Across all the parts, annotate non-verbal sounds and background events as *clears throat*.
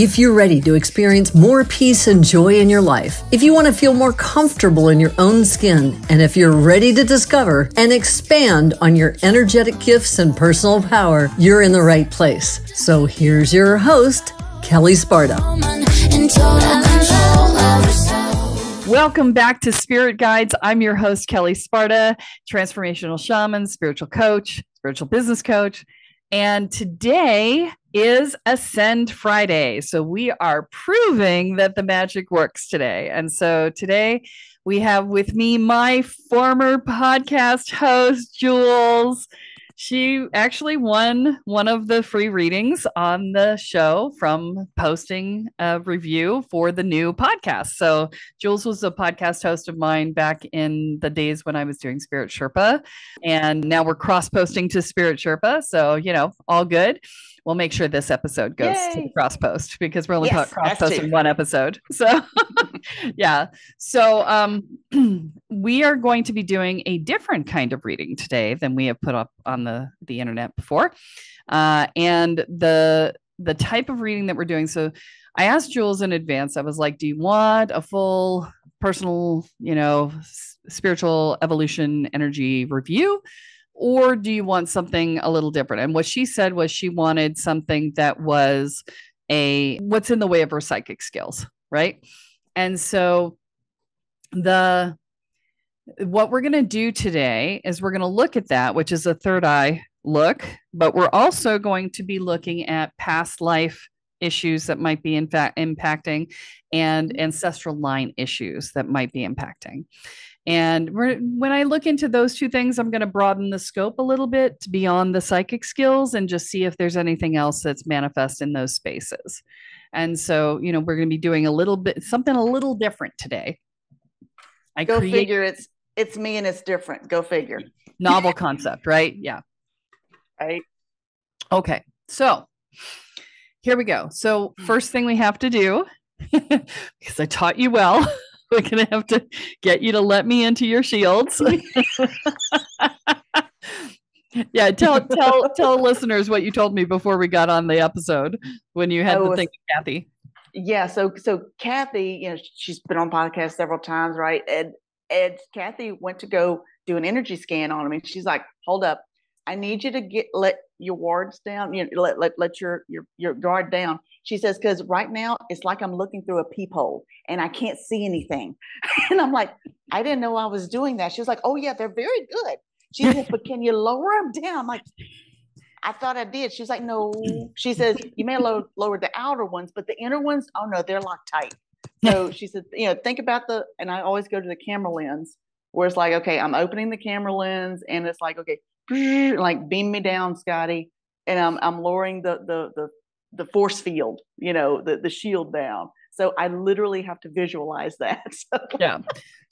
If you're ready to experience more peace and joy in your life, if you want to feel more comfortable in your own skin, and if you're ready to discover and expand on your energetic gifts and personal power, you're in the right place. So here's your host, Kelle Sparta. Welcome back to Spirit Guides. I'm your host, Kelle Sparta, transformational shaman, spiritual coach, spiritual business coach. And today is Ascend Friday. So we are proving that the magic works today. And so today we have with me my former podcast host, Jules. She actually won one of the free readings on the show from posting a review for the new podcast. So, Jules was a podcast host of mine back in the days when I was doing Spirit Sherpa. And now we're cross posting to Spirit Sherpa. So, you know, all good we'll make sure this episode goes Yay. to cross post because we're only yes, cross posting one episode. *laughs* So yeah. So um *clears throat* we are going to be doing a different kind of reading today than we have put up on the the internet before. Uh and the the type of reading that we're doing. So I asked Jules in advance, I was like, do you want a full personal, you know, spiritual evolution energy review? Or do you want something a little different? And what she said was she wanted something that was a what's in the way of her psychic skills, right? And so the what we're going to do today is we're going to look at that, which is a third eye look, but we're also going to be looking at past life issues that might be in fact impacting and mm-hmm. ancestral line issues that might be impacting. And when I look into those two things, I'm going to broaden the scope a little bit beyond the psychic skills and just see if there's anything else that's manifest in those spaces. And so, you know, we're going to be doing a little bit something a little different today. I go create, figure it's it's me and it's different. Go figure. Novel concept, right? Yeah. Right. Okay. So here we go. So hmm. first thing we have to do, *laughs* because I taught you well. *laughs* We're gonna have to get you to let me into your shields. *laughs* yeah, tell tell tell listeners what you told me before we got on the episode when you had oh, the thing with Kathy. Yeah, so so Kathy, you know, she's been on podcast several times, right? And and Kathy went to go do an energy scan on him, and she's like, "Hold up, I need you to get let your wards down, you know, let let let your your your guard down." She says, because right now it's like I'm looking through a peephole and I can't see anything. *laughs* and I'm like, I didn't know I was doing that. She was like, Oh, yeah, they're very good. She said, But can you lower them down? I'm like, I thought I did. She's like, No. She says, You may lower, lower the outer ones, but the inner ones, oh no, they're locked tight. So she said, You know, think about the, and I always go to the camera lens where it's like, okay, I'm opening the camera lens and it's like, okay, like beam me down, Scotty. And I'm, I'm lowering the, the, the the force field, you know, the, the shield down. So I literally have to visualize *laughs* that. yeah.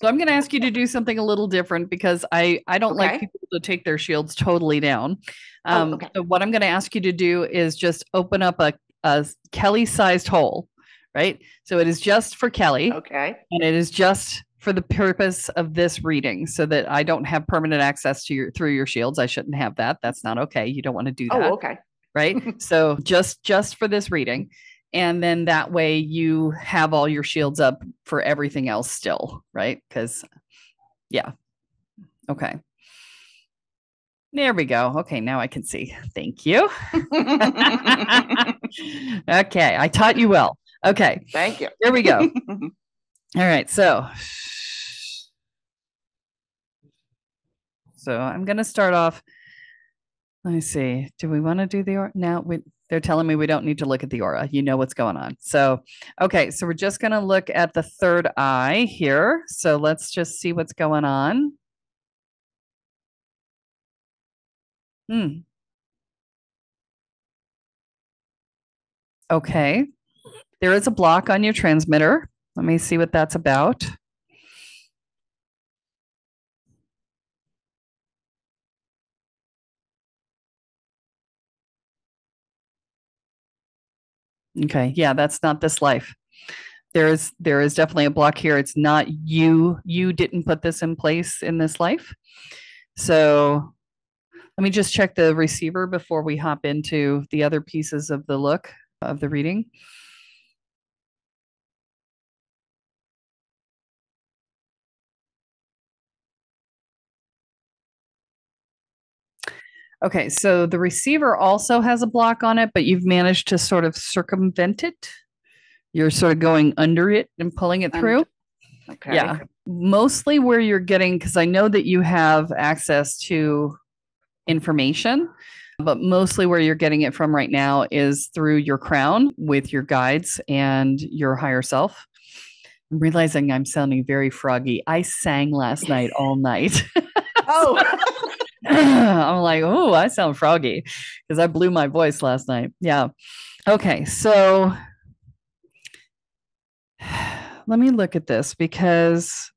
So I'm going to ask you to do something a little different because I, I don't okay. like people to take their shields totally down. Oh, um, oh, okay. So what I'm going to ask you to do is just open up a, a Kelle sized hole, right? So it is just for Kelle. Okay. And it is just for the purpose of this reading so that I don't have permanent access to your through your shields. I shouldn't have that. That's not okay. You don't want to do oh, that. Oh, okay right? *laughs* so just just for this reading and then that way you have all your shields up for everything else still, right? Cuz yeah. Okay. There we go. Okay, now I can see. Thank you. *laughs* *laughs* okay, I taught you well. Okay. Thank you. Here we go. All right, so so I'm going to start off let me see. Do we want to do the aura? Now we, they're telling me we don't need to look at the aura. You know what's going on. So, okay. So we're just going to look at the third eye here. So let's just see what's going on. Hmm. Okay. There is a block on your transmitter. Let me see what that's about. Okay. Yeah, that's not this life. There is there is definitely a block here. It's not you. You didn't put this in place in this life. So let me just check the receiver before we hop into the other pieces of the look of the reading. Okay, so the receiver also has a block on it, but you've managed to sort of circumvent it. You're sort of going under it and pulling it through. Okay. Yeah. Mostly where you're getting, because I know that you have access to information, but mostly where you're getting it from right now is through your crown with your guides and your higher self. I'm realizing I'm sounding very froggy. I sang last night all night. Oh, *laughs* *laughs* I'm like, oh, I sound froggy because I blew my voice last night. Yeah. Okay. So *sighs* let me look at this because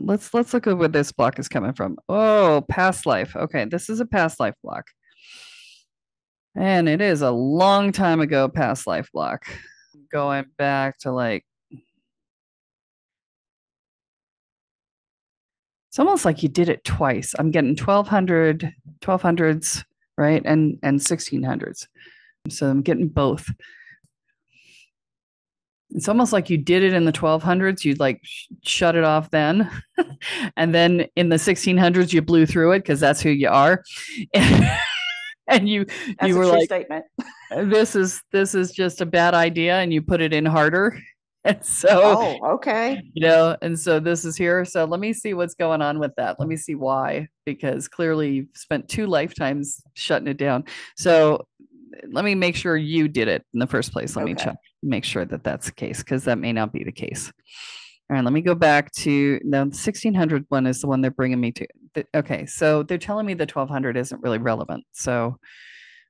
let's let's look at where this block is coming from. Oh, past life. Okay, this is a past life block. And it is a long time ago past life block. Going back to like it's almost like you did it twice. I'm getting 1200, 1200s, right? And and 1600s. So I'm getting both. It's almost like you did it in the 1200s. You'd like sh- shut it off then. *laughs* and then in the 1600s, you blew through it because that's who you are. *laughs* and you that's you were like, statement. this is this is just a bad idea. And you put it in harder. And *laughs* so Oh, okay. you know and so this is here so let me see what's going on with that. Let me see why because clearly you've spent two lifetimes shutting it down. So let me make sure you did it in the first place. Let me check make sure that that's the case because that may not be the case. All right let me go back to the 1600 one is the one they're bringing me to. Okay so they're telling me the 1200 isn't really relevant so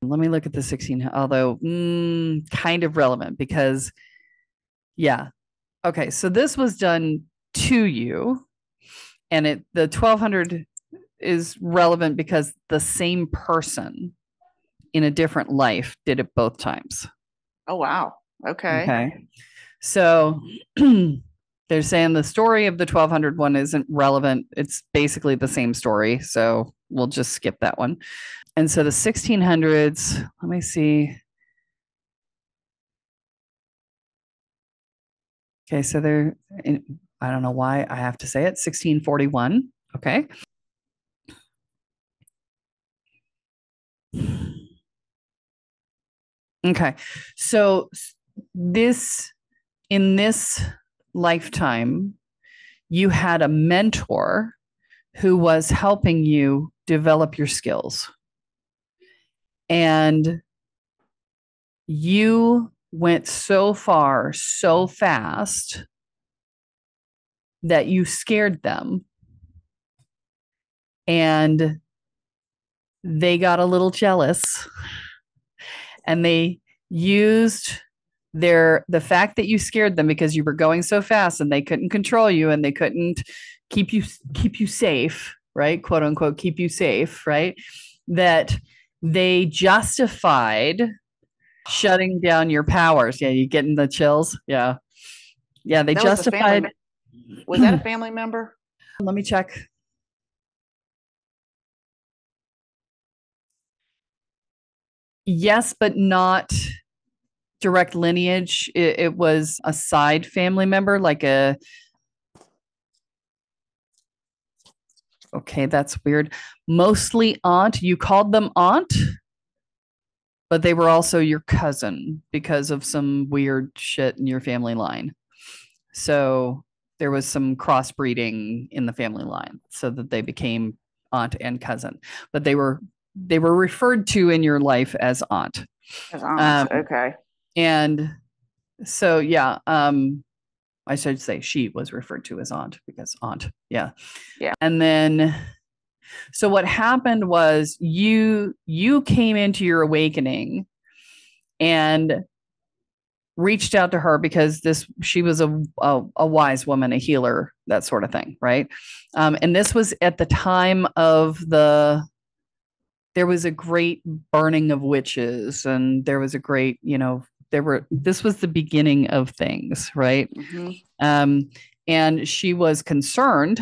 let me look at the 16 although mm, kind of relevant because yeah. Okay so this was done to you and it the 1200 is relevant because the same person in a different life did it both times. Oh, wow. Okay. okay. So *clears throat* they're saying the story of the 1200 one isn't relevant. It's basically the same story so we'll just skip that one. And so the 1600s let me see okay so they're in, i don't know why i have to say it 1641 okay. Okay so this in this lifetime you had a mentor who was helping you develop your skills. And you went so far so fast that you scared them. And they got a little jealous. And they used their the fact that you scared them because you were going so fast and they couldn't control you and they couldn't keep you keep you safe right? Quote unquote keep you safe right? That they justified shutting down your powers. Yeah you getting the chills? Yeah. Yeah they That was justified mem- Was that a *clears throat* family member? let me check. Yes but not direct lineage. It, it was a side family member like a okay that's weird. Mostly aunt. You called them aunt but they were also your cousin because of some weird shit in your family line so there was some crossbreeding in the family line so that they became aunt and cousin but they were they were referred to in your life as aunt As aunts. Um, okay. and so yeah um i should say she was referred to as aunt because aunt yeah Yeah. and then so what happened was you you came into your awakening and reached out to her because this she was a a, a wise woman a healer that sort of thing right um, and this was at the time of the there was a great burning of witches and there was a great you know there were this was the beginning of things right Mhm. um, and she was concerned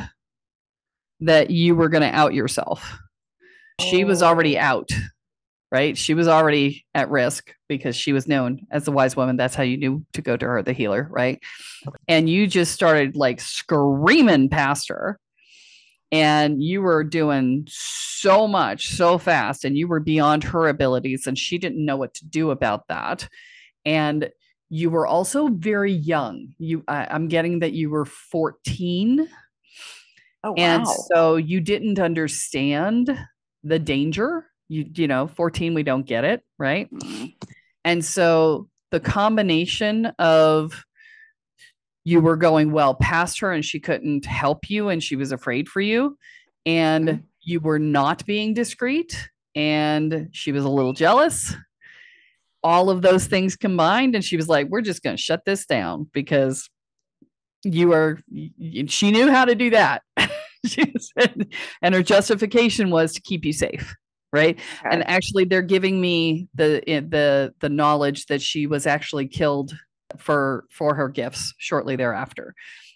that you were going to out yourself. She was already Oh. out right? She was already at risk because she was known as the wise woman. That's how you knew to go to her the healer right? And you just started like screaming past her and you were doing so much so fast and you were beyond her abilities and she didn't know what to do about that. And you were also very young. You I, i'm getting that you were 14 Oh, and wow. so you didn't understand the danger you you know 14 we don't get it right Mhm. and so the combination of you were going well past her and she couldn't help you and she was afraid for you and Mhm. you were not being discreet and she was a little jealous all of those things combined and she was like we're just going to shut this down because you are she knew how to do that. *laughs* Said, and her justification was to keep you safe right? And actually they're giving me the the the knowledge that she was actually killed for for her gifts shortly thereafter.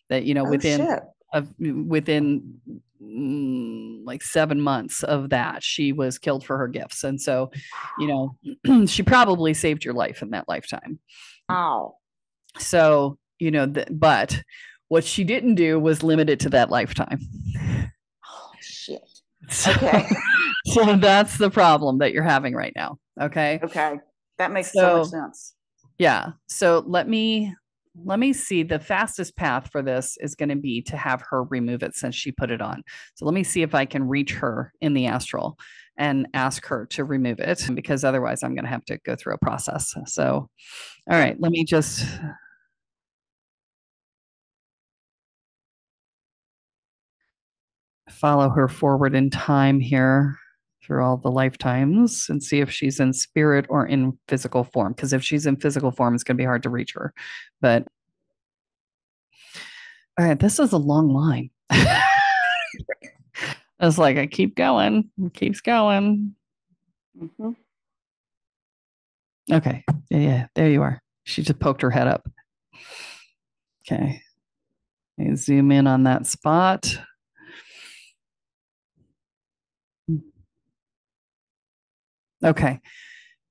That you know Oh, within shit. of within mm, like seven months of that she was killed for her gifts. And so you know *clears throat* she probably saved your life in that lifetime. Wow. so you know th- but what she didn't do was limit it to that lifetime Oh, shit. *laughs* so, Okay. *laughs* so that's the problem that you're having right now okay Okay. That makes so, much sense. yeah so let me let me see the fastest path for this is going to be to have her remove it since she put it on so let me see if i can reach her in the astral and ask her to remove it because otherwise i'm going to have to go through a process so all right let me just follow her forward in time here through all the lifetimes and see if she's in spirit or in physical form. Because if she's in physical form, it's going to be hard to reach her. But all right, this is a long line. *laughs* I was like, I keep going, it keeps going. hmm Okay, yeah, yeah, there you are. She just poked her head up. Okay, me zoom in on that spot. Okay.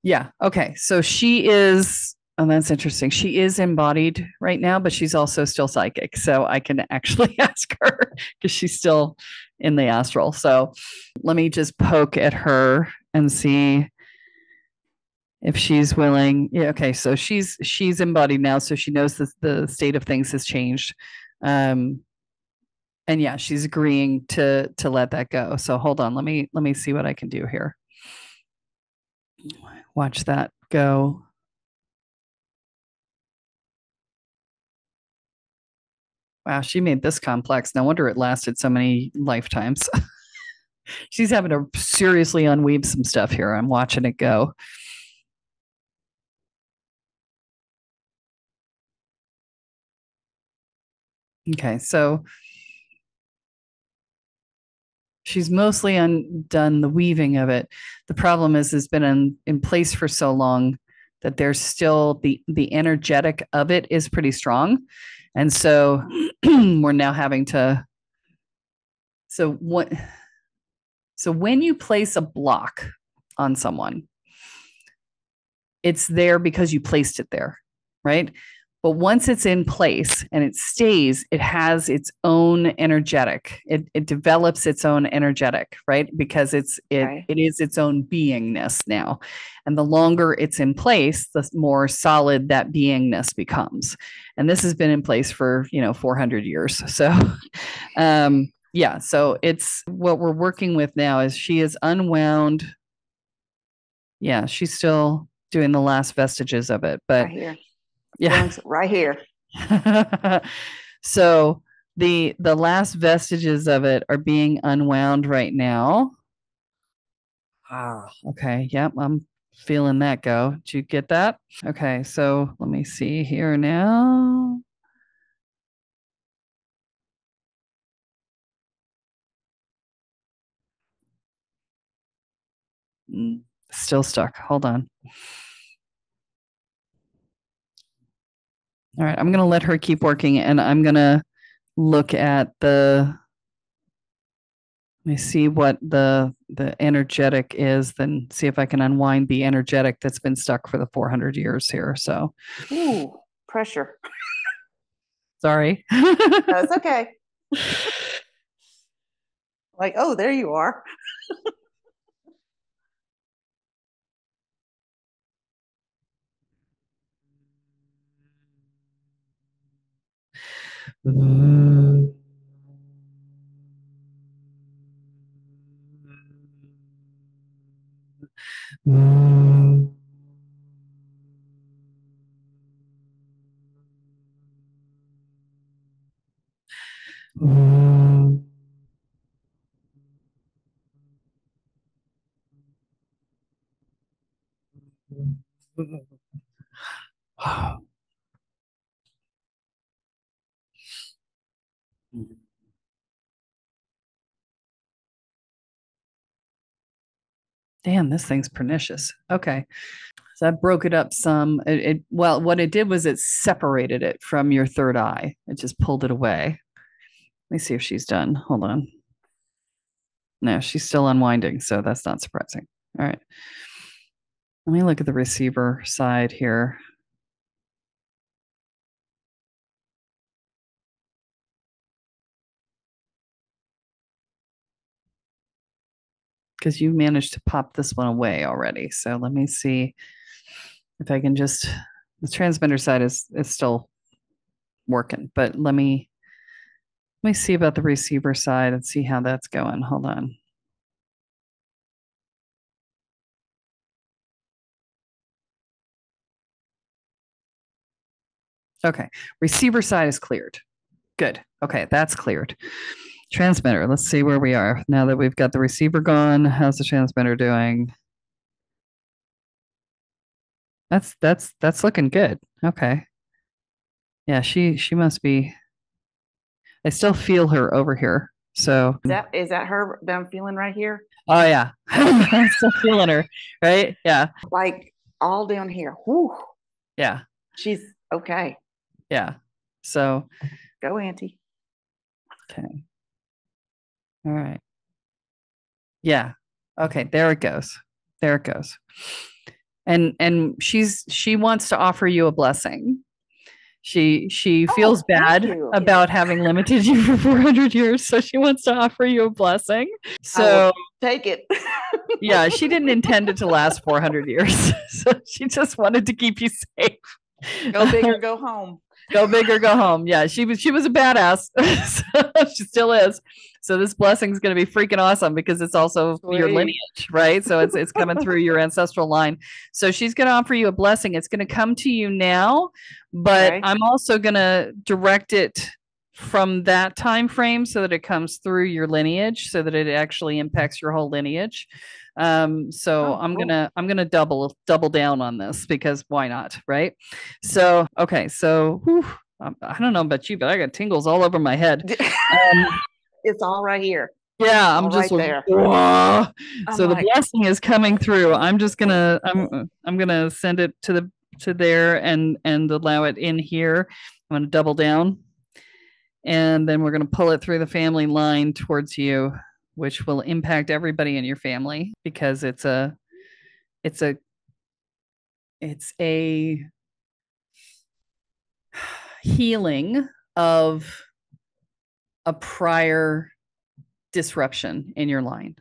Yeah. Okay. So she is, oh, that's interesting. She is embodied right now, but she's also still psychic. So I can *laughs* actually *laughs* ask her because she's still in the astral. So let me just poke at her and see if she's willing. Yeah. Okay. So she's she's embodied now, so she knows that the state of things has changed. Um, and yeah, she's agreeing to to let that go. So hold on. Let me let me see what I can do here watch that go. Wow, she made this complex. No wonder it lasted so many lifetimes. *laughs* She's having to seriously unweave some stuff here. I'm watching it go. Okay, so she's mostly undone the weaving of it. The problem is it's been in, in place for so long that there's still the the energetic of it is pretty strong. And so *clears throat* we're now having to so what so when you place a block on someone, it's there because you placed it there, right? But once it's in place and it stays, it has its own energetic. It, it develops its own energetic, right? Because it's it it is its own beingness now. And the longer it's in place, the more solid that beingness becomes. And this has been in place for, you know, 400 years. So *laughs* um yeah, so it's what we're working with now is she is unwound. Yeah, she's still doing the last vestiges of it, but. Yeah. Right here. *laughs* so the the last vestiges of it are being unwound right now. Ah, okay. Yep, I'm feeling that go. Did you get that? Okay, so let me see here now. Mm, Still stuck. Hold on. All right, I'm going to let her keep working and I'm going to look at the let me see what the the energetic is then see if I can unwind the energetic that's been stuck for the 400 years here. So, Ooh, pressure. sorry. That's okay. *laughs* Like, oh, there you are. *laughs* Mm. Mm. Damn, this thing's pernicious. Okay. So I broke it up some. It, it well, what it did was it separated it from your third eye. It just pulled it away. Let me see if she's done. Hold on. No, she's still unwinding, so that's not surprising. All right. Let me look at the receiver side here. Because you managed to pop this one away already. So let me see if I can just the transmitter side is is still working, but let me let me see about the receiver side and see how that's going. Hold on. Okay, receiver side is cleared. Good. Okay, that's cleared. Transmitter, let's see where we are. Now that we've got the receiver gone, how's the transmitter doing? That's that's that's looking good. Okay. Yeah, she she must be I still feel her over here. So Is that is that her that I'm feeling right here? oh yeah. *laughs* I'm still feeling her. Right? Yeah. Like all down here. Whew. Yeah. She's okay. Yeah. So Go, Auntie. okay. All right. Yeah. Okay, there it goes. There it goes. And and she's she wants to offer you a blessing. She she Oh, feels thank bad you. about having limited you for 400 years, so she wants to offer you a blessing. So Take it. *laughs* yeah, she didn't intend it to last 400 years. *laughs* So she just wanted to keep you safe. go big or *laughs* go home. Go big or go home. Yeah, she was she was a badass. *laughs* So she still is. So this blessing is going to be freaking awesome because it's also your lineage, right? So it's it's coming through your *laughs* ancestral line. So she's going to offer you a blessing. It's going to come to you now, but Okay. I'm also going to direct it from that time frame so that it comes through your lineage so that it actually impacts your whole lineage um so Oh, i'm cool. gonna i'm gonna double double down on this because why not right so okay so whew, um, i don't know about you but i got tingles all over my head *laughs* um, it's all right here. yeah i'm All just right like, there. "Whoa." I'm so the blessing is coming through i'm just gonna i'm i'm gonna send it to the to there and and allow it in here i'm gonna double down and then we're gonna pull it through the family line towards you which will impact everybody in your family because it's a it's a it's a healing of a prior disruption in your line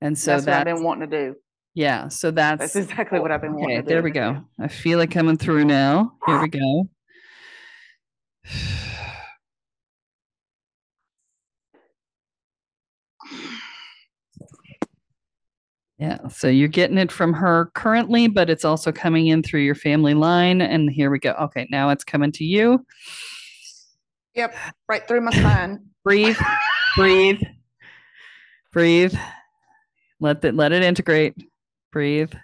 and so that's what I've been wanting to do. yeah so that's That's exactly what I've been wanting okay to do. there we go i feel it coming through now here we go Yeah, so you're getting it from her currently, but it's also coming in through your family line. And here we go. Okay, now it's coming to you. Yep, right through my spine. *sighs* Breathe, breathe, breathe. Let it let it integrate. Breathe.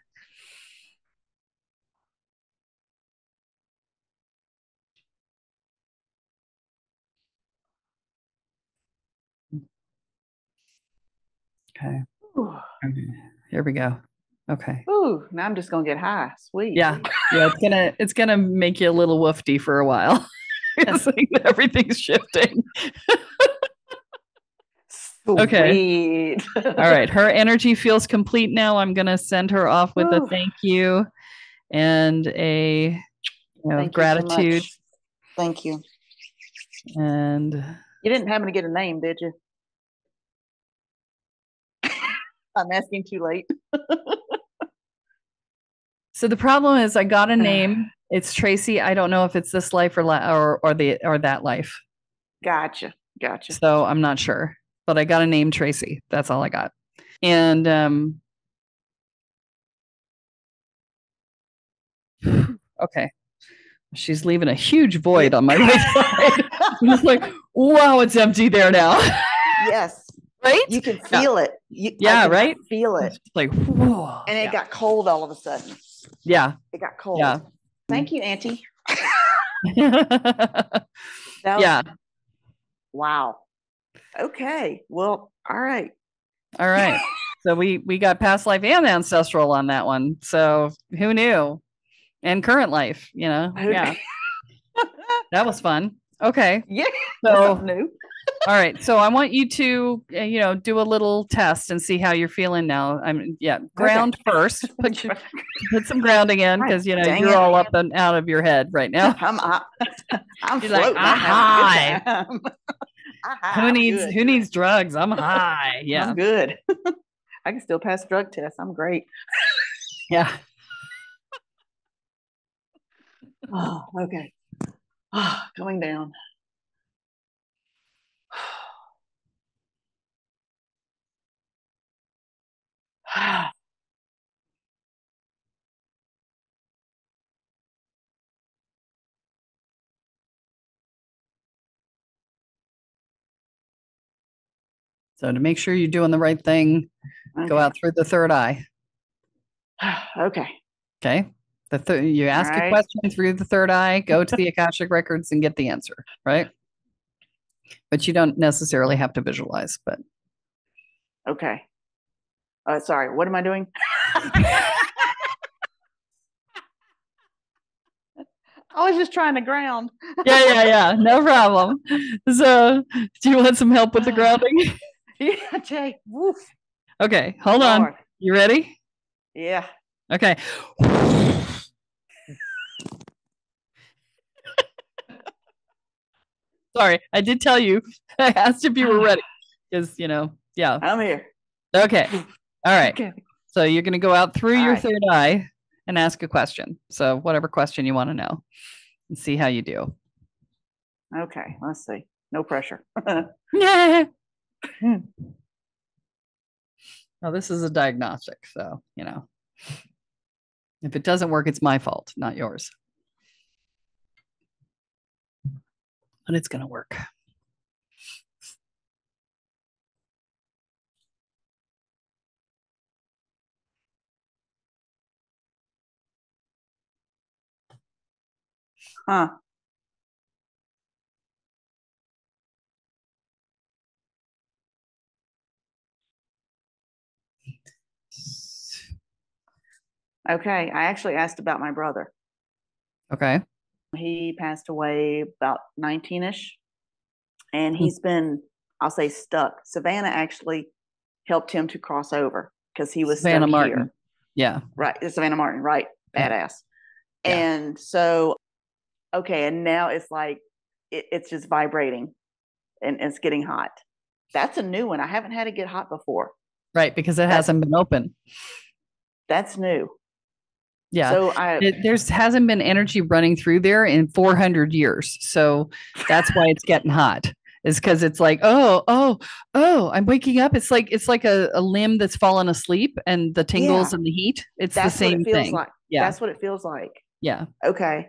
Okay, Ooh, okay, here we go. Okay. ooh, now I'm just gonna get high. Sweet. Yeah, yeah, it's gonna it's gonna make you a little woofy for a while. *laughs* it's like *laughs* everything's shifting. *laughs* Okay. All right, her energy feels complete now. I'm gonna send her off with a thank you and a you know, Thank you so gratitude. Thank you. and You didn't happen to get a name, did you? I'm asking too late. *laughs* so the problem is, I got a name. It's Tracy. I don't know if it's this life or la- or or the or that life. Gotcha. Gotcha. So I'm not sure, but I got a name Tracy. That's all I got. And um *sighs* okay. She's leaving a huge void on my right side. I'm just like, wow, it's empty there now. *laughs* yes. Right? You can feel it. You, Yeah, can right? Feel it. It's like, whoa. And it yeah. got cold all of a sudden. yeah. It got cold. Yeah. Thank you, Auntie. yeah. *laughs* That was- Wow. Okay. Well, all right. All right. *laughs* So we we got past life and ancestral on that one. So who knew? And current life, you know. Yeah. *laughs* That was fun. Okay. yeah. So new. All right. So I want you to uh, you know do a little test and see how you're feeling now. I'm yeah, ground first. *laughs* Put your- put some grounding in because you know Dang you're it. all up and out of your head right now. *laughs* I'm high. I'm You're like, floating. "I'm I'm having a good time. *laughs* I'm Who needs good. who needs drugs? I'm high. Yeah. I'm good. I can still pass drug tests. I'm great. Yeah. *sighs* Oh, okay. Oh, *sighs* going down. *gasps* So to make sure you're doing the right thing, go out through the third eye. *sighs* Okay. Okay. The th- you ask a question through the third eye, go to the *laughs* Akashic records and get the answer, right? But you don't necessarily have to visualize, but Okay. Uh, sorry. What am I doing? *laughs* I was just trying to ground. yeah, yeah, yeah, no problem. So, do you want some help with the grounding? *laughs* yeah, Jay. Woof. Okay, hold on. You ready? Yeah. Okay. *laughs* Sorry, I did tell you. I asked if you were ready because, you know, yeah. I'm here. Okay. All right. Okay. So you're going to go out through All your right. third eye and ask a question. So, whatever question you want to know and see how you do. Okay. Let's see. No pressure. Yeah. *laughs* *laughs* Well, this is a diagnostic. So, you know, if it doesn't work, it's my fault, not yours. But it's going to work. Huh. Okay. I actually asked about my brother. Okay. He passed away about 19 ish. And Hmm. he's been, I'll say, stuck. Savannah actually helped him to cross over because he was Savannah Martin. here. Yeah. Right. Savannah Martin. Right. Badass. Yeah. And so, okay. And now it's like, it, it's just vibrating and it's getting hot. That's a new one. I haven't had it get hot before. Right. Because it That's- hasn't been open. That's new. Yeah. So I, it, there's hasn't been energy running through there in 400 years. So that's why it's getting hot. Is because it's like, oh, oh, oh, I'm waking up. It's like it's like a, a limb that's fallen asleep and the tingles Yeah. and the heat. It's that's the same it feels thing. like. Yeah. That's what it feels like. yeah. Okay.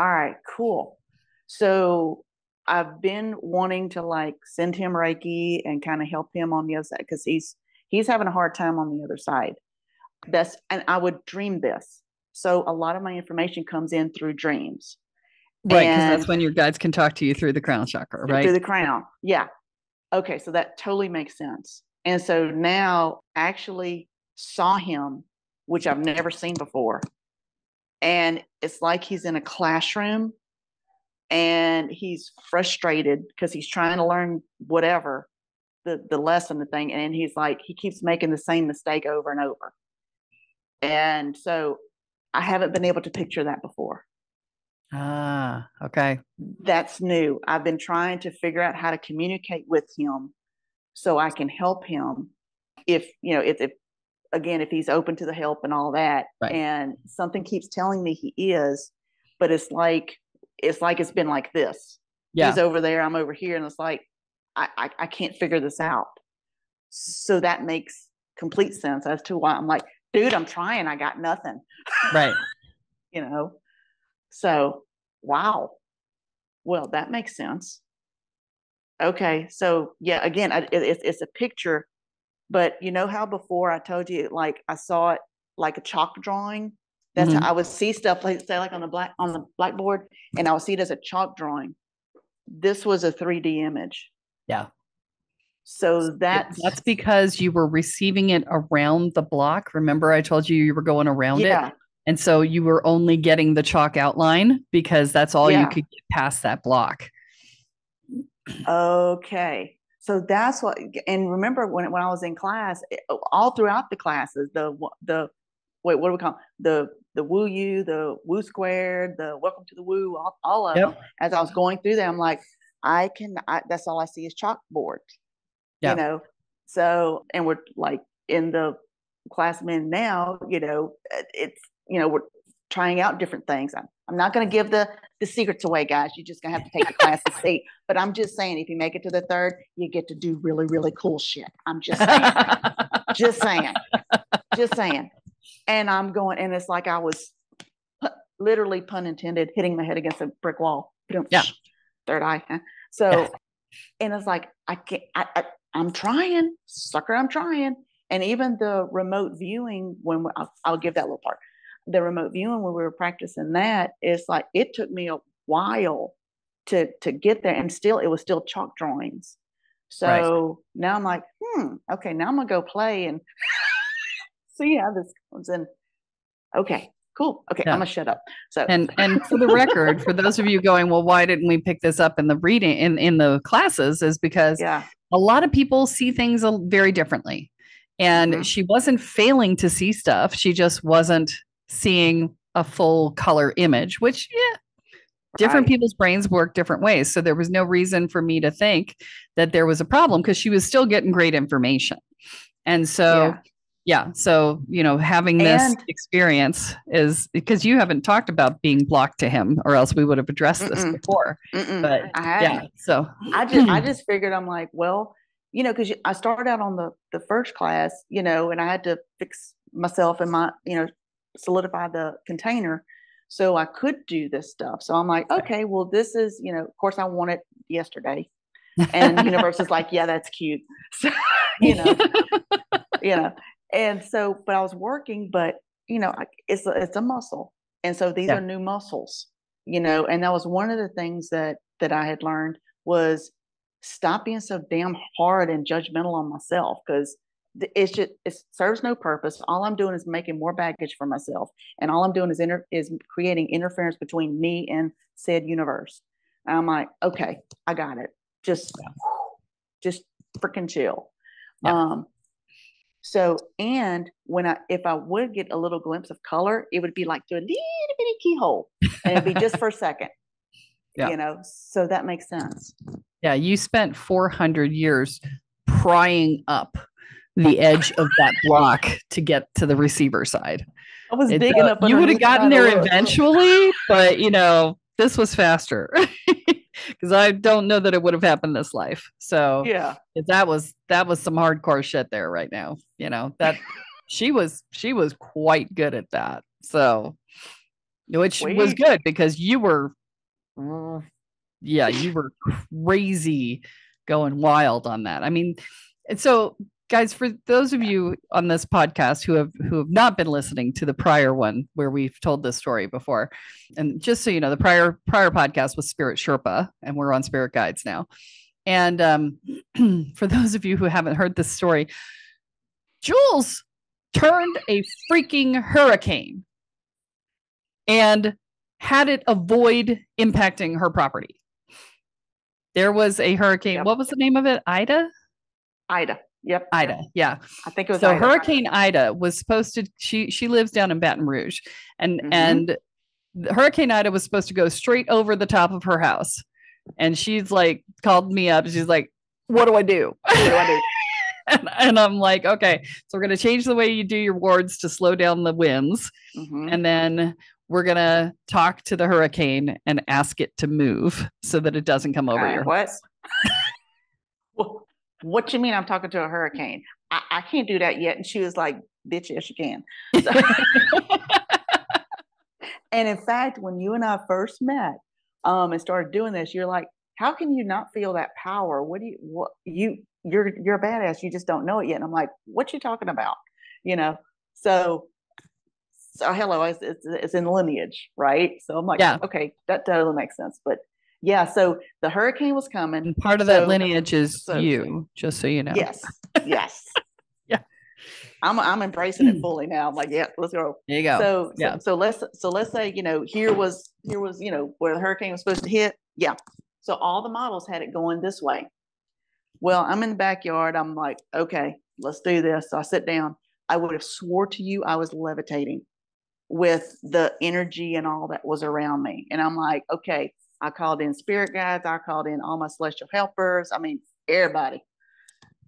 All right, cool. So I've been wanting to like send him Reiki and kind of help him on the other side because he's he's having a hard time on the other side. That's and I would dream this. So a lot of my information comes in through dreams. Right. Because that's when your guides can talk to you through the crown chakra, right? Through the crown. Yeah. Okay, so that totally makes sense. And so now I actually saw him, which I've never seen before. And it's like he's in a classroom and he's frustrated because he's trying to learn whatever the, the lesson, the thing. And he's like, he keeps making the same mistake over and over. And so I haven't been able to picture that before ah, okay. that's new. I've been trying to figure out how to communicate with him so I can help him if you know if, if again if he's open to the help and all that Right. and something keeps telling me he is but it's like it's like it's been like this Yeah. he's over there i'm over here and it's like I, I i can't figure this out so that makes complete sense as to why i'm like dude i'm trying i got nothing Right. *laughs* you know so wow well that makes sense okay so yeah again I, it, it's, it's a picture but you know how before i told you like i saw it like a chalk drawing that's Mhm. how i would see stuff like say like on the black on the blackboard and i would see it as a chalk drawing this was a 3d image Yeah. so that's That's because you were receiving it around the block. Remember, I told you you were going around it. And so you were only getting the chalk outline because that's all you could get past that block. Okay. So that's what, and remember when, when I was in class, it- all throughout the classes, the, the, wait, what do we call the, the woo you, the woo squared, the welcome to the woo, all, all of them. As I was going through them, I'm like, I can, I, that's all I see is chalkboard, Yeah. you know? So, and we're like in the class I'm now, you know, eh, it's, you know, we're trying out different things. I'm, I'm not going to give the, the secrets away, guys. You're just going to have to take the class to see. But I'm just saying, if you make it to the third, you get to do really, really cool shit. I'm just saying, *laughs* just saying, just saying. And I'm going, and it's like I was literally, pun intended, hitting my head against a brick wall. Yeah. Third eye. huh? So, and it's like, I can't, I, I, I'm trying, sucker, I'm trying. And even the remote viewing, when I'll, I'll give that little part, the remote viewing when we were practicing that, it's like it took me a while to to get there, and still it was still chalk drawings. Right. So now I'm like, hmm, okay, now I'm gonna go play and *laughs* see how this comes in. Okay, cool. Okay, Yeah. I'm gonna shut up. So and and for the record, for those of you going, well, why didn't we pick this up in the reading in in the classes? Is because yeah, a lot of people see things very differently. And Mhm. she wasn't failing to see stuff. She just wasn't seeing a full color image, which, yeah, different Right. people's brains work different ways. So there was no reason for me to think that there was a problem because she was still getting great information. And so, Yeah. yeah. So, you know, having this And- experience is because you haven't talked about being blocked to him, or else we would have addressed this Mm-mm. before. Mm-mm, But I yeah. So, I just I *clears throat* just figured I'm like, well, you know, because I started out on the the first class, you know, and I had to fix myself and my, you know, solidify the container so I could do this stuff. So I'm like, okay, well, this is, you know, of course I want it yesterday. *laughs* And the universe is like, yeah, that's cute. *laughs* So, you know, *laughs* you know. And so, but I was working, but you know, it's a, it's a muscle, and so these Yeah. are new muscles, you know. And that was one of the things that that I had learned was stop being so damn hard and judgmental on myself because it's just it serves no purpose. All I'm doing is making more baggage for myself, and all I'm doing is inter- is creating interference between me and said universe. And I'm like, okay, I got it. Just, just freaking chill. Yeah. Um, so, and when I, if I would get a little glimpse of color, it would be like through a little bitty keyhole, and it'd be just for a second. *laughs* Yeah. You know, so that makes sense. Yeah, you spent 400 years prying up the edge of that block to get to the receiver side. I was It's, digging uh, up. you would have gotten there eventually, but you know, this was faster *laughs* because I don't know that it would have happened this life. So Yeah. that was that was some hardcore shit there right now. You know that *laughs* she was she was quite good at that. So which was good because you were yeah you were crazy going wild on that. I mean, and so guys for those of you on this podcast who have who have not been listening to the prior one where we've told this story before and just so you know the prior prior podcast was spirit sherpa and we're on spirit guides now. And um, *clears throat* for those of you who haven't heard this story jules turned a freaking hurricane and had it avoid impacting her property. There was a hurricane. Yep. what was the name of it? Ida? Ida. Yep. ida yeah I think it was so Ida. hurricane ida was supposed to she she lives down in baton rouge and Mhm. and hurricane ida was supposed to go straight over the top of her house and she's like called me up she's like what do i do *laughs* What do I do? and, and I'm like, okay, so we're going to change the way you do your wards to slow down the winds. Mhm. And then we're going to talk to the hurricane and ask it to move so that it doesn't come over Uh, your what? *laughs* Wha- what you mean I'm talking to a hurricane? I, I can't do that yet. And she was like, bitch, yes, you can. So- *laughs* and in fact, when you and I first met um, and started doing this, you're like, how can you not feel that power? What do you, what you, you're, you're a badass. You just don't know it yet. And I'm like, what you talking about? You know? So, so hello, it's, it's, it's in lineage, right? So I'm like, Yeah. okay, that totally makes sense. But yeah, so the hurricane was coming. And part of that lineage is so- you, just so you know. Yes, yes. *laughs* Yeah. I'm I'm embracing it fully now. I'm like, yeah, let's go. There you go. So, yeah. so so let's so let's say you know here was here was you know where the hurricane was supposed to hit. Yeah. So all the models had it going this way. Well, I'm in the backyard. I'm like, okay, let's do this. So I sit down. I would have swore to you I was levitating with the energy and all that was around me. And I'm like, okay, I called in spirit guides. I called in all my celestial helpers. I mean, everybody.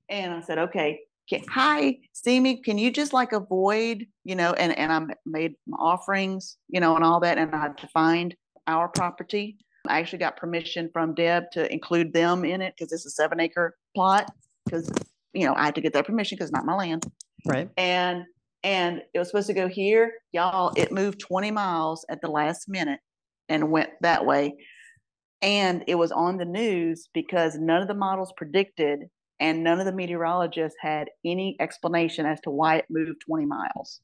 And I said, okay, can, hi, see me. Can you just like avoid, you know, and, and I made my offerings, you know, and all that. And I defined our property. I actually got permission from Deb to include them in it because it's a seven acre plot. Because, you know, I had to get that permission because it's not my land right. and and it was supposed to go here y'all it moved 20 miles at the last minute and went that way and it was on the news because none of the models predicted and none of the meteorologists had any explanation as to why it moved 20 miles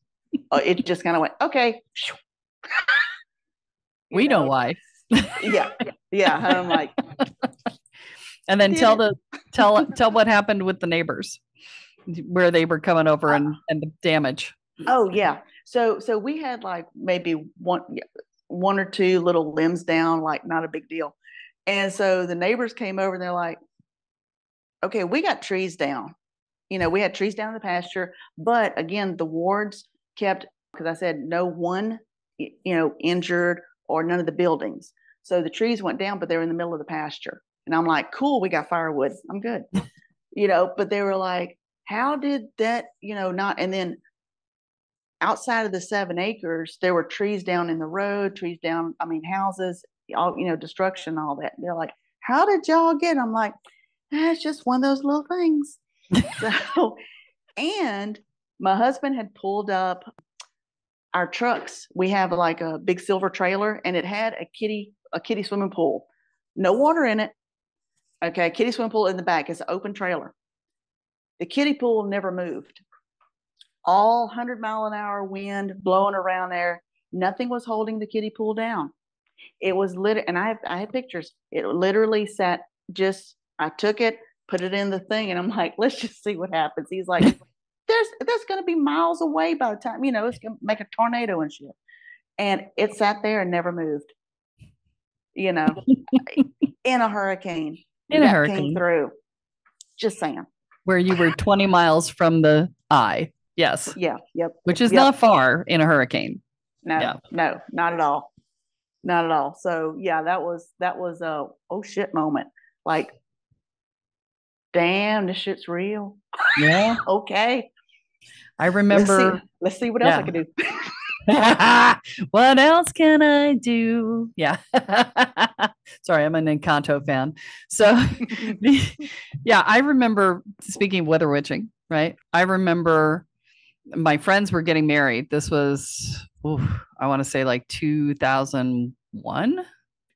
uh, it just kind of went okay *laughs* We know why. yeah yeah and i'm like *laughs* And then tell the tell tell what happened with the neighbors where they were coming over and and the damage. Oh yeah. So so we had like maybe one one or two little limbs down, like not a big deal. And so the neighbors came over and they're like, okay, we got trees down. You know, we had trees down in the pasture, but again, the wards kept because I said no one, you know, injured or none of the buildings. So the trees went down, but they were in the middle of the pasture. And I'm like, cool, we got firewood. I'm good. *laughs* you know, but they were like, how did that, you know, not and then outside of the seven acres, there were trees down in the road, trees down, I mean, houses, all, you know, destruction, all that. They're like, how did y'all get? I'm like, "Ah, it's just one of those little things. *laughs* so, and my husband had pulled up our trucks. We have like a big silver trailer and it had a kitty, a kitty swimming pool, no water in it. Okay. Kitty swimming pool in the back. is an open trailer. The kiddie pool never moved all 100 mile an hour wind blowing around there. Nothing was holding the kiddie pool down. It was lit, and I have I have pictures. It literally sat just. I took it, put it in the thing, and I'm like, let's just see what happens. He's like, *laughs* there's that's going to be miles away by the time you know it's going to make a tornado and shit. And it sat there and never moved. You know, *laughs* in a hurricane. In a hurricane. through. Just saying. Where you were 20 miles from the eye. Yes. Yeah. Yep. Which is Yep. not far in a hurricane. No, Yeah. no, not at all. Not at all. So yeah, that was that was a oh shit moment. Like, damn, this shit's real. Yeah. *laughs* Okay. I Let's remember see, let's see what else Yeah. I can do. *laughs* what else can I do? Yeah. *laughs* Sorry, I'm an Encanto fan. So, yeah, I remember speaking of weather witching, right? I remember my friends were getting married. This was, oof, I want to say like 2001.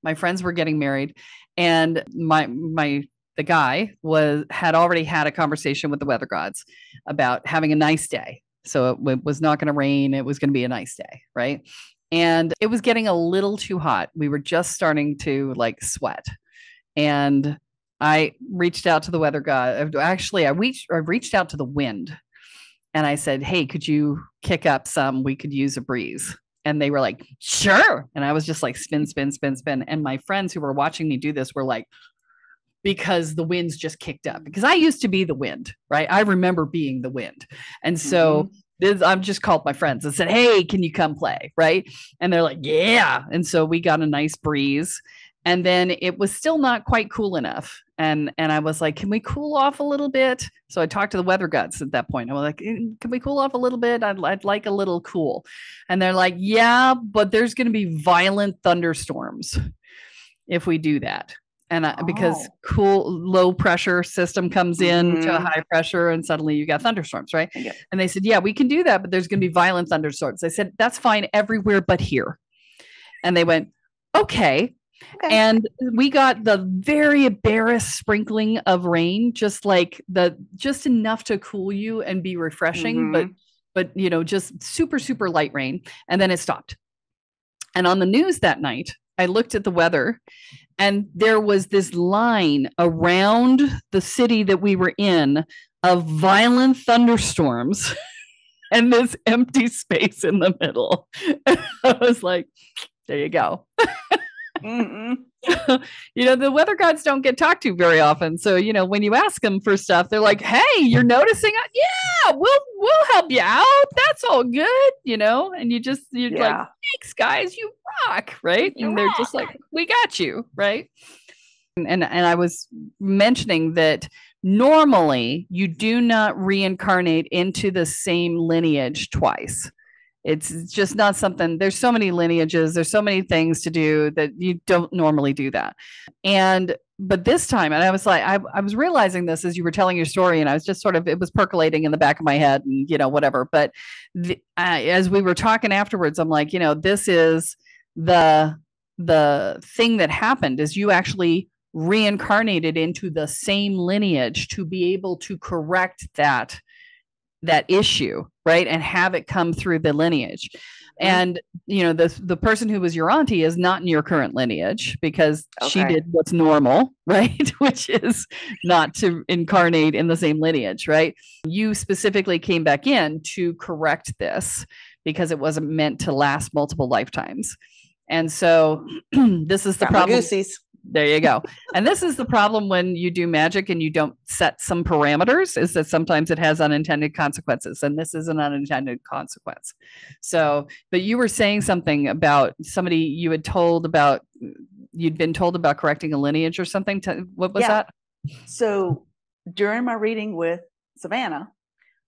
My friends were getting married, and my my the guy was had already had a conversation with the weather gods about having a nice day so it w- was not going to rain. It was going to be a nice day, right? And it was getting a little too hot. We were just starting to like sweat. And I reached out to the weather god. Actually, I reached I reached out to the wind and I said, Hey, could you kick up some? We could use a breeze. And they were like, Sure. And I was just like, spin, spin, spin, spin. And my friends who were watching me do this were like, because the winds just kicked up because I used to be the wind, right? I remember being the wind. And so mm-hmm. this, I've just called my friends and said, Hey, can you come play? Right. And they're like, Yeah. And so we got a nice breeze and then it was still not quite cool enough. And and i was like can we cool off a little bit? So i talked to the weather guts at that point. I was like eh, can we cool off a little bit? I'd, I'd like a little cool. And they're like yeah but there's going to be violent thunderstorms if we do that. And I, because Oh. cool low pressure system comes in to a high pressure and suddenly you got thunderstorms right? Yeah. and they said yeah we can do that but there's going to be violent thunderstorms. I said that's fine everywhere but here. And they went okay Okay. and we got the very barest sprinkling of rain just like the just enough to cool you and be refreshing but Mhm. but you know just super super light rain and then it stopped and on the news that night i looked at the weather and there was this line around the city that we were in of violent thunderstorms *laughs* and this empty space in the middle *laughs* i was like there you go. *laughs* Mm-hmm. *laughs* you know, the weather gods don't get talked to very often. So, you know, when you ask them for stuff, they're like, "Hey, you're noticing? Yeah, we'll we'll help you out. That's all good." You know, and you just you're like, "Thanks, guys, you rock!" Right? You and they're just like, "We got you," right? And and, and I was mentioning that normally you do not reincarnate into the same lineage twice it's just not something there's so many lineages there's so many things to do that you don't normally do that. And but this time and i was like I, I was realizing this as you were telling your story and i was just sort of it was percolating in the back of my head and you know whatever. But the, as we were talking afterwards i'm like you know this is the the thing that happened is you actually reincarnated into the same lineage to be able to correct that that issue right and have it come through the lineage Mhm. and you know the the person who was your auntie is not in your current lineage because she did what's normal *laughs* right which is not to incarnate in the same lineage right you specifically came back in to correct this because it wasn't meant to last multiple lifetimes and so *clears throat* this is the Got problem goosies. There you go. And this is the problem when you do magic and you don't set some parameters is that sometimes it has unintended consequences and this is an unintended consequence. So, but you were saying something about somebody you had told about you'd been told about correcting a lineage or something to, what was Yeah. that? So during my reading with Savannah,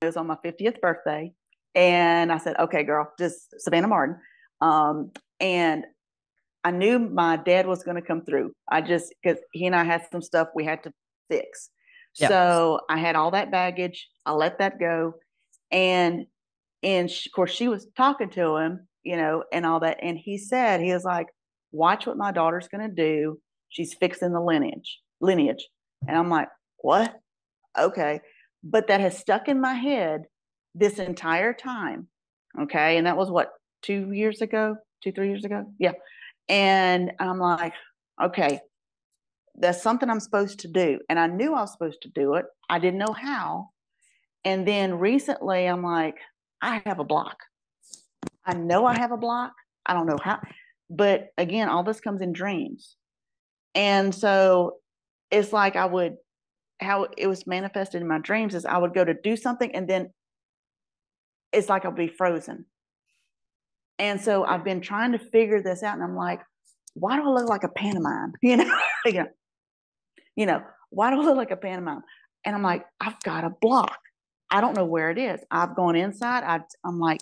it was on my 50th birthday. And I said, okay, girl, just Savannah Martin. Um, and I knew my dad was going to come through. I just, because he and I had some stuff we had to fix. Yeah. So I had all that baggage. I let that go. And, and sh- of course, she was talking to him, you know, and all that. And he said, he was like, watch what my daughter's going to do. She's fixing the lineage, lineage. And I'm like, what? Okay. But that has stuck in my head this entire time. Okay. And that was what, two years ago, two, three years ago? Yeah. And I'm like, okay, that's something I'm supposed to do. And I knew I was supposed to do it. I didn't know how. And then recently I'm like, I have a block. I know I have a block. I don't know how. But again, all this comes in dreams. And so it's like I would, how it was manifested in my dreams is I would go to do something and then it's like I'll be frozen. And so I've been trying to figure this out, and I'm like, why do I look like a pantomime? *laughs* You know, you know, why do I look like a pantomime? And I'm like, I've got a block. I don't know where it is. I've gone inside. I, I'm like,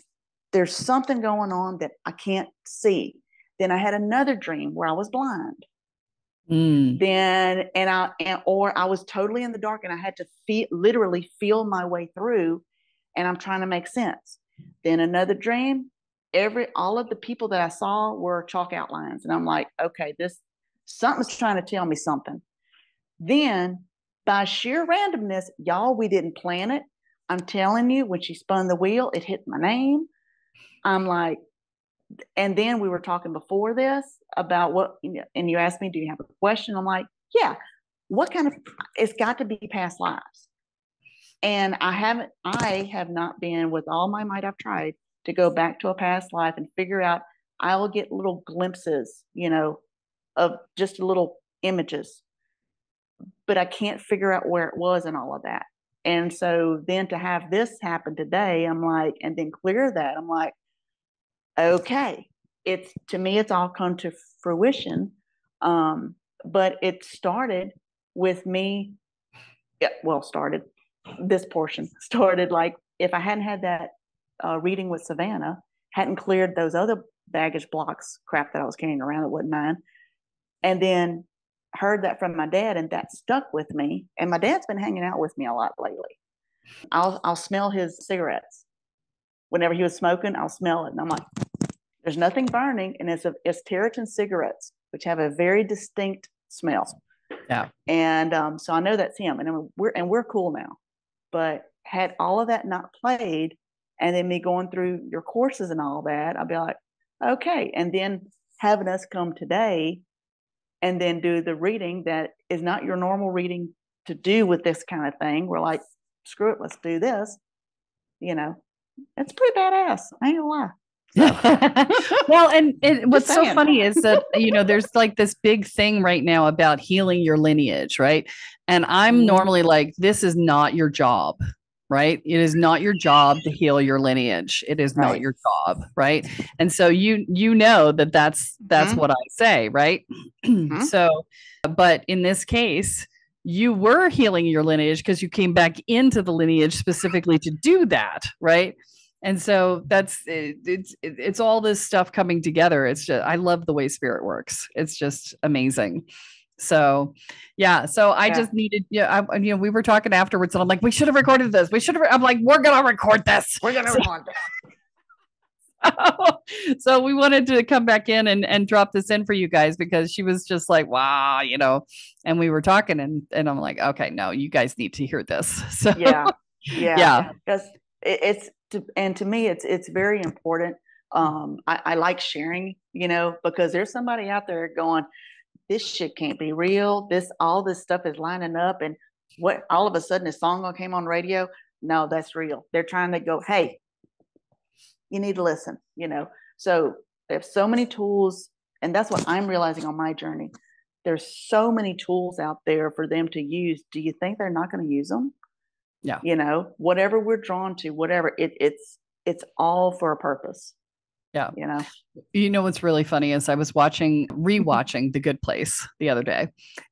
there's something going on that I can't see. Then I had another dream where I was blind. Mm, Then and I and or I was totally in the dark and I had to feel literally feel my way through, and I'm trying to make sense. Then another dream, every all of the people that I saw were chalk outlines, and I'm like, okay, this something's trying to tell me something. Then by sheer randomness, y'all, we didn't plan it. I'm telling you, when she spun the wheel, it hit my name. I'm like, and then we were talking before this about what, and you asked me, do you have a question? I'm like, yeah. What kind of, it's got to be past lives. And I haven't, I have not been with all my might, I've tried to go back to a past life and figure out, I'll get little glimpses, you know, of just little images, but I can't figure out where it was and all of that. And so then to have this happen today, I'm like, and then clear that, I'm like, okay, it's to me, it's all come to fruition Um, but it started with me. Yeah, well, started this portion started like if I hadn't had that uh, reading with Savannah, hadn't cleared those other baggage blocks crap that I was carrying around that wasn't mine, and then heard that from my dad, and that stuck with me. And my dad's been hanging out with me a lot lately. I'll I'll smell his cigarettes whenever he was smoking. I'll smell it, and I'm like, "There's nothing burning," and it's a, it's Tareyton cigarettes, which have a very distinct smell. Yeah. And um, so I know that's him, and we're and we're cool now. But had all of that not played, and then me going through your courses and all that, I'll be like, okay. And then having us come today and then do the reading that is not your normal reading to do with this kind of thing. We're like, screw it, let's do this. You know, it's pretty badass. I ain't gonna lie. *laughs* well, and, and *laughs* what's so funny is that *laughs* you know there's like this big thing right now about healing your lineage, right? And I'm mm-hmm. normally like, this is not your job, right? It is not your job to heal your lineage. It is right. not your job, right? And so you you know that that's that's mm-hmm. what I say, right? *clears throat* Mm-hmm. so, but in this case, you were healing your lineage because you came back into the lineage specifically to do that, right? and so that's it, it's it's all this stuff coming together it's just i love the way spirit works it's just amazing so yeah so i yeah. just needed yeah I, you know we were talking afterwards and i'm like we should have recorded this we should have i'm like we're gonna record this we're gonna so, record this *laughs* so we wanted to come back in and, and drop this in for you guys because she was just like, wow, you know, and we were talking and, and I'm like, okay, no, you guys need to hear this. *laughs* So yeah, *laughs* yeah, yeah, because it's to, and to me, it's it's very important. Um, I, I like sharing, you know, because there's somebody out there going, this shit can't be real. This all this stuff is lining up, and what all of a sudden a song came on radio. No, that's real. They're trying to go, hey, you need to listen, you know. So they have so many tools, and that's what I'm realizing on my journey. There's so many tools out there for them to use. Do you think they're not going to use them? Yeah. You know, whatever we're drawn to, whatever it, it's it's all for a purpose. Yeah. You know, you know what's really funny is I was watching, rewatching The Good Place the other day,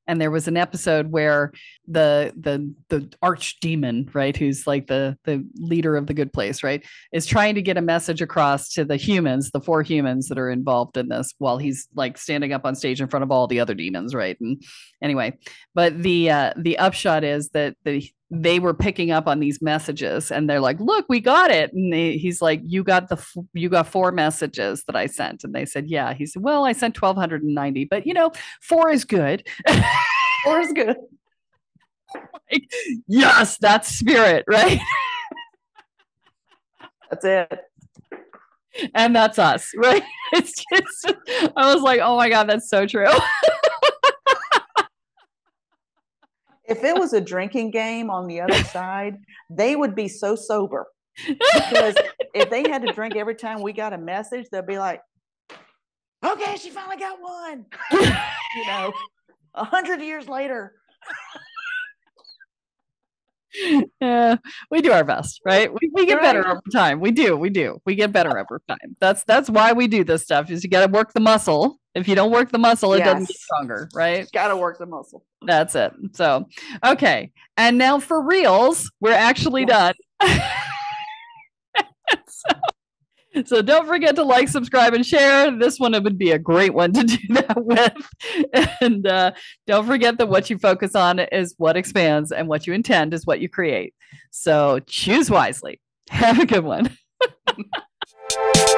and there was an episode where the the the archdemon, right, who's like the the leader of the Good Place, right, is trying to get a message across to the humans, the four humans that are involved in this, while he's like standing up on stage in front of all the other demons, right? And anyway, but the uh, the upshot is that the they were picking up on these messages and they're like look we got it. And they, he's like you got the you got four messages that i sent. And they said yeah. He said well i sent 1290 but you know four is good. *laughs* Four is good. Like, yes that's spirit right? That's it. And that's us right? *laughs* It's just i was like oh my god that's so true *laughs* if it was a drinking game on the other *laughs* side, they would be so sober. Because if they had to drink every time we got a message, they'd be like, okay, she finally got one. *laughs* you know, a hundred years later. *laughs* yeah, we do our best, right? We, we get right. better over time. We do, we do. We get better over time. That's that's why we do this stuff. Is you got to work the muscle. If you don't work the muscle, it yes. doesn't get stronger, right? Got to work the muscle. That's it. So, okay, and now for reals, we're actually done. *laughs* so, don't forget to like, subscribe, and share. This one would be a great one to *laughs* do that with. And uh, don't forget that what you focus on is what expands, and what you intend is what you create. So choose wisely. *laughs* Have a good one. *laughs*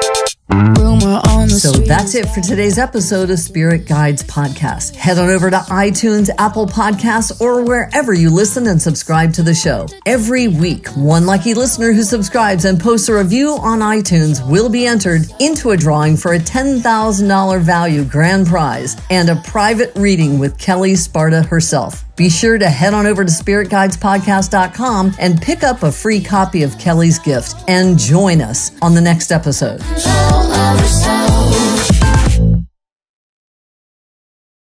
So that's it for today's episode of Spirit Guides Podcast. Head on over to iTunes, Apple Podcasts, or wherever you listen and subscribe to the show. Every week, one lucky listener who subscribes and posts a review on iTunes will be entered into a drawing for a $10,000 value grand prize and a private reading with Kelle Sparta herself. Be sure to head on over to spiritguidespodcast.com and pick up a free copy of Kelle's gift and join us on the next episode.